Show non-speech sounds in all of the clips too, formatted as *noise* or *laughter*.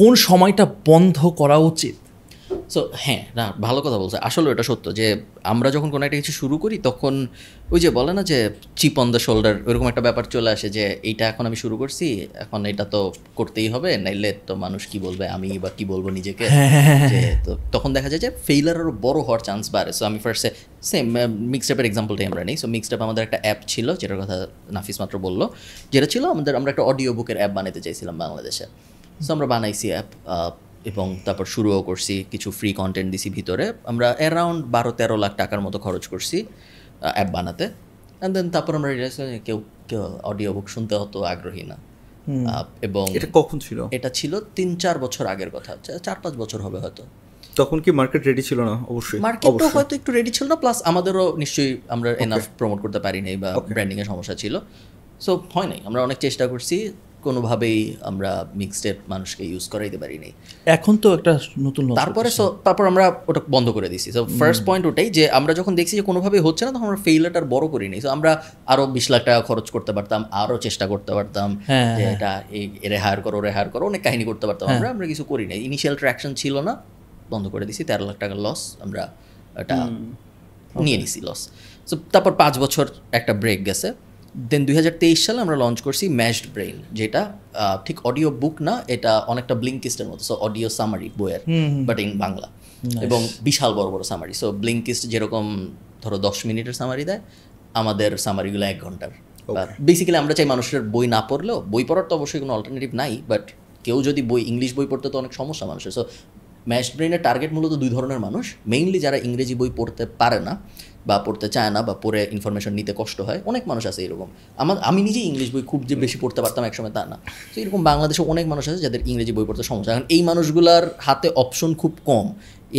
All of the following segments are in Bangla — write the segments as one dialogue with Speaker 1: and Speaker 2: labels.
Speaker 1: কোন সময়টা বন্ধ করা উচিত?
Speaker 2: সো হ্যাঁ না ভালো কথা বলছে। আসলে এটা সত্য যে আমরা যখন কোনো একটা কিছু শুরু করি তখন ওই যে বলে না যে চিপ অন দ্য শোল্ডার ওরকম একটা ব্যাপার চলে আসে যে এইটা এখন আমি শুরু করছি এখন এটা তো করতেই হবে নাইলে তো মানুষ কি বলবে আমি বা কি বলব নিজেকে? যে তো তখন দেখা যায় যে ফেইলার আরও বড় হওয়ার চান্স বাড়ে। সো আমি ফার্স্টে সেম মিক্সড অ্যাপের এক্সাম্পলটাই আমরা নিই। সো মিক্সড অ্যাপ আমাদের একটা অ্যাপ ছিল যেটার কথা নাফিস মাত্র বলল যেটা ছিল আমাদের আমরা একটা অডিও বুকের অ্যাপ বানাতে চাইছিলাম বাংলাদেশে। সো আমরা বানাইছি অ্যাপ এবং তারপর শুরুও করছি কিছু ফ্রি কন্টেন্ট দিছি ভিতরে। আমরা অ্যারাউন্ড বারো তেরো লাখ টাকার মতো খরচ করছি অ্যাপ বানাতে। অ্যান্ড দেন তারপর আমরা রিয়েলাইজ কেউ কেউ অডিও বুক শুনতে হতো আগ্রহী না। এবং
Speaker 3: এটা কখন ছিল?
Speaker 2: এটা ছিল তিন চার বছর আগের কথা চার পাঁচ বছর হবে হয়তো।
Speaker 3: তখন কি মার্কেট রেডি ছিল না? অবশ্যই
Speaker 2: মার্কেটও হয়তো একটু রেডি ছিল না প্লাস আমাদেরও নিশ্চয়ই আমরা এনাফ প্রমোট করতে পারি নাই বা ব্র্যান্ডিংয়ের সমস্যা ছিল। সো হয় নাই আমরা অনেক চেষ্টা করছি। কোনোভাবেই আমরা মিক্সড মানুষকে ইউজ করাইতে পারি নাই
Speaker 1: এখন তো একটা নতুন
Speaker 2: তারপরে তারপর আমরা ওটা বন্ধ করে দিছি সো ফার্স্ট পয়েন্ট ওটাই যে আমরা যখন দেখছি যে কোনোভাবেই হচ্ছে না তখন আমরা ফেইলারটার বড় করি নি সো আমরা আরও বিশ লাখ টাকা খরচ করতে পারতাম আরও চেষ্টা করতে পারতাম
Speaker 1: হ্যাঁ,
Speaker 2: যে এটা এরে হায়ার করো ওরে হায়ার করো অনেক কাহিনী করতে পারতাম আমরা আমরা কিছু করি না ইনিশিয়াল ট্র্যাকশন ছিল না বন্ধ করে দিছি তেরো লাখ টাকার লস আমরা এটা নিয়ে নিছি লস সো তারপর পাঁচ বছর একটা ব্রেক গেছে। দেন দুই হাজার তেইশ সালে আমরা লঞ্চ করছি ম্যাশড ব্রেইন যেটা ঠিক অডিও বুক না এটা অনেকটা ব্লিঙ্কিস্টের মতো সো অডিও সামারি বইয়ের বাট ইন বাংলা। এবং বিশাল বড় বড় সামারি সো ব্লিঙ্কিস্ট যেরকম ধরো দশ মিনিটের সামারি দেয় আমাদের সামারিগুলো এক ঘণ্টার। বেসিক্যালি আমরা চাই মানুষের বই না পড়লেও বই পড়ার তো অবশ্যই কোনো অল্টারনেটিভ নাই বাট কেউ যদি বই ইংলিশ বই পড়তে তো অনেক সমস্যা মানুষের সো ম্যাশ ব্রেনের টার্গেট মূলত দুই ধরনের মানুষ। মেইনলি যারা ইংরেজি বই পড়তে পারে না বা পড়তে চায় না বা পড়ে ইনফরমেশন নিতে কষ্ট হয় অনেক মানুষ আছে এরকম। আমার আমি নিজেই ইংলিশ বই খুব যে বেশি পড়তে পারতাম একসময় তা না। তো এরকম বাংলাদেশে অনেক মানুষ আছে যাদের ইংরেজি বই পড়তে সমস্যা এখন এই মানুষগুলার হাতে অপশন খুব কম।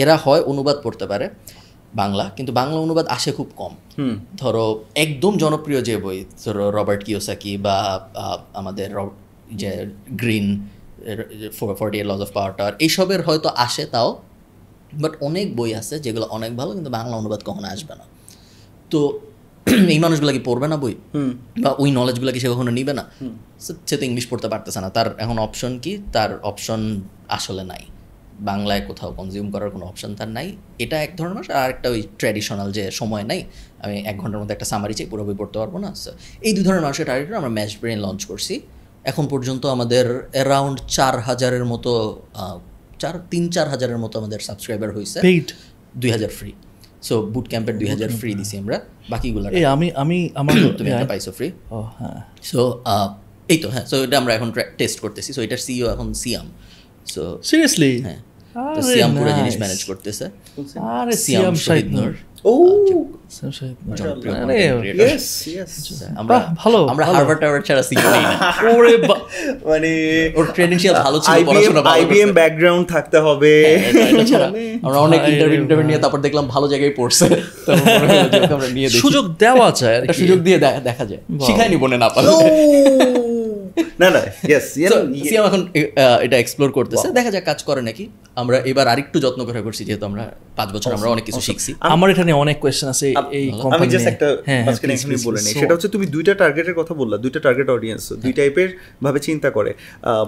Speaker 2: এরা হয় অনুবাদ পড়তে পারে বাংলা কিন্তু বাংলা অনুবাদ আসে খুব কম। ধরো একদম জনপ্রিয় যে বই ধরো রবার্ট কিওসাকি বা আমাদের যে Greene forty laws of power tower এইসবের হয়তো আসে তাও বাট অনেক বই আছে যেগুলো অনেক ভালো কিন্তু বাংলা অনুবাদ কখনো আসবে না। তো এই মানুষগুলো কি পড়বে না বই? বা ওই নলেজগুলো কি সে কখনো নিবে না? সে- তো ইংলিশ পড়তে পারতেছে না। তার এখন অপশন কি? তার অপশন আসলে নাই। বাংলায় কোথাও কনজিউম করার কোনো অপশন তার নাই। এটা এক ধরনের আর একটা ওই ট্র্যাডিশনাল যে সময় নাই আমি এক ঘণ্টার মধ্যে একটা সামারি চাই পুরো বই পড়তে পারব না। এই দুই ধরনের মানুষের টার্গেট আমরা ম্যাচ ব্রেন লঞ্চ করছি। এখন পর্যন্ত আমাদের অ্যারাউন্ড চার হাজারের মতো চার তিন চার হাজারের মতো আমাদের সাবস্ক্রাইবার হয়েছে দুই হাজার ফ্রি সো বুট ক্যাম্পের দুই হাজার ফ্রি দিছি আমরা। বাকিগুলো
Speaker 1: এই আমি আমি আমার *coughs*
Speaker 2: তুমি একটা পাইছো ফ্রি
Speaker 1: ও হ্যাঁ।
Speaker 2: সো এই তো হ্যাঁ। সো এটা আমরা এখন টেস্ট করতেছি। সো এটার সিও এখন সিয়াম সো
Speaker 1: সিরিয়াসলি
Speaker 2: হ্যাঁ। সিয়াম পুরো জিনিস ম্যানেজ করতেছে।
Speaker 1: আরে
Speaker 2: সিয়াম শহীদ নূর। আমরা। হার্ভার্ড টার্ভার্ড ছাড়া
Speaker 1: ওরে
Speaker 3: মানে
Speaker 2: ওর ক্রেডেনশিয়াল ভালো ছিল পড়াশোনা
Speaker 3: আইবিএম ব্যাকগ্রাউন্ড থাকতে হবে।
Speaker 2: ছাড়া। *laughs* *laughs* আমরা অনেক ইন্টারভিউ ইন্টারভিউ নিয়ে তারপর দেখলাম ভালো জায়গায় পড়ছে। *laughs* আমরা নিয়ে
Speaker 1: সুযোগ দেওয়া যায় আর
Speaker 2: একটা
Speaker 1: কি।
Speaker 2: সুযোগ দিয়ে দেখা যায়। শিখাই নিব না পারলে।
Speaker 3: না না ইয়েস
Speaker 2: So, সিয়াম এখন এটা এক্সপ্লোর করতেছে। দেখা যাক কাজ করে নাকি। আমরা এবার আরেকটু যত্ন করে করছি যেহেতু আমরা পাঁচ বছর আমরা অনেক কিছু শিখছি।
Speaker 1: আমার এখানে অনেক কোয়েশ্চেন আছে এই-
Speaker 3: আমি জাস্ট একটা
Speaker 1: হ্যাঁ
Speaker 3: মাঝখানে এখানে বলে নেই। সেটা হচ্ছে তুমি দুইটা টার্গেটের কথা বললা দুইটা টার্গেট অডিয়েন্স দুই টাইপের ভাবে চিন্তা করে। আহ,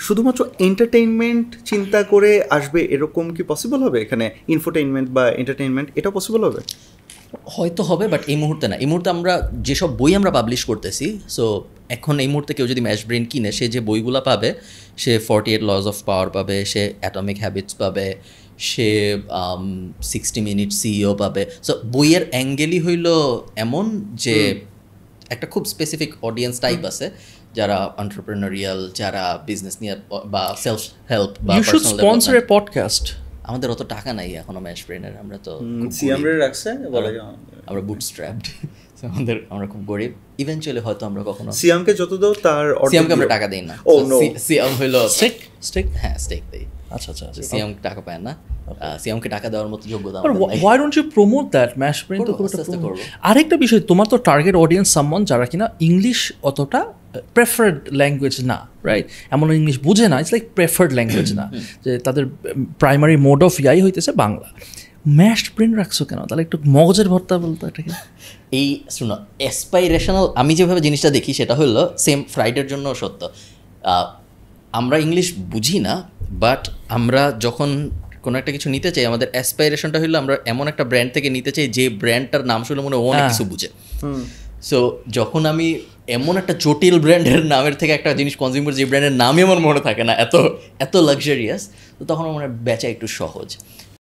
Speaker 3: শুধুমাত্র এন্টারটেইনমেন্ট চিন্তা করে আসবে এরকম কি পসিবল হবে? এখানে ইনফোটেইনমেন্ট বা এন্টারটেইনমেন্ট এটা পসিবল হবে?
Speaker 2: হয়তো হবে বাট এই মুহূর্তে না। এই মুহূর্তে আমরা যেসব বই আমরা পাবলিশ করতেছি সো এখন এই মুহূর্তে কেউ যদি ম্যাশ ব্রেন কিনে সে যে বইগুলো পাবে সে forty eight laws of power পাবে সে অ্যাটমিক হ্যাবিটস পাবে সে সিক্সটি মিনিট সিইও পাবে। সো বইয়ের অ্যাঙ্গেলই হইল এমন যে একটা খুব স্পেসিফিক অডিয়েন্স টাইপ আছে যারা এন্টারপ্রেনারিয়াল যারা বিজনেস নিয়ে বা সেলফ হেল্প বা
Speaker 1: you should
Speaker 2: personal
Speaker 1: sponsor a podcast
Speaker 2: আমাদের অত টাকা নাই এখনও ম্যাশ ব্রেনের আমরা তো।
Speaker 3: রাখছে
Speaker 2: আমরা বুট স্ট্র্যাপড আমাদের আমরা খুব গরিব। ইভেনচুয়ালি হয়তো আমরা কখনো
Speaker 3: সিএমকে যত দাও তার
Speaker 2: সিএমকে আমরা টাকা দেই না।
Speaker 3: Oh, no.
Speaker 2: সিএম হইল
Speaker 1: স্টেক স্টেক
Speaker 2: হ্যাঁ স্টেক দেই।
Speaker 1: আচ্ছা আচ্ছা আচ্ছা।
Speaker 2: সিএম টাকা পায় না। সিএমকে টাকা দেওয়ার মতো যোগ্যতা
Speaker 1: don't you promote that? ম্যাশ ব্রেন তো। আরেকটা বিষয় তোমার তো টার্গেট অডিয়েন্স সামন যারা কিনা ইংলিশ অতটা প্রেফার্ড ল্যাঙ্গুয়েজ না রাইট এমন ইংলিশ বুঝে না ইটস লাইক প্রেফার্ড ল্যাঙ্গুয়েজ না। যে তাদের প্রাইমারি মোড অফ ইয়াই হইতেছে বাংলা। ম্যাশড ব্রেন রাখছো কেন? তাহলে একটু মগজের ভর্তা বলতো এটাকে।
Speaker 2: এই শুনো অ্যাসপাইরেশনাল আমি যেভাবে জিনিসটা দেখি সেটা হলো সেম ফ্রাইডের জন্য সত্য। আহ, আমরা ইংলিশ বুঝি না বাট আমরা যখন কোনো একটা কিছু নিতে চাই আমাদের অ্যাসপাইরেশনটা হলো আমরা এমন একটা ব্র্যান্ড থেকে নিতে চাই যে ব্র্যান্ডটার নাম শুনে মনে হয় অনেক কিছু বুঝে। সো যখন আমি এমন একটা জটিল ব্র্যান্ডের নামের থেকে একটা জিনিস কনজিউমার যে ব্র্যান্ডের নামই আমার মনে থাকে না এত এত লাক্সারিয়াস তো তখন আমার মনে বেচা একটু সহজ।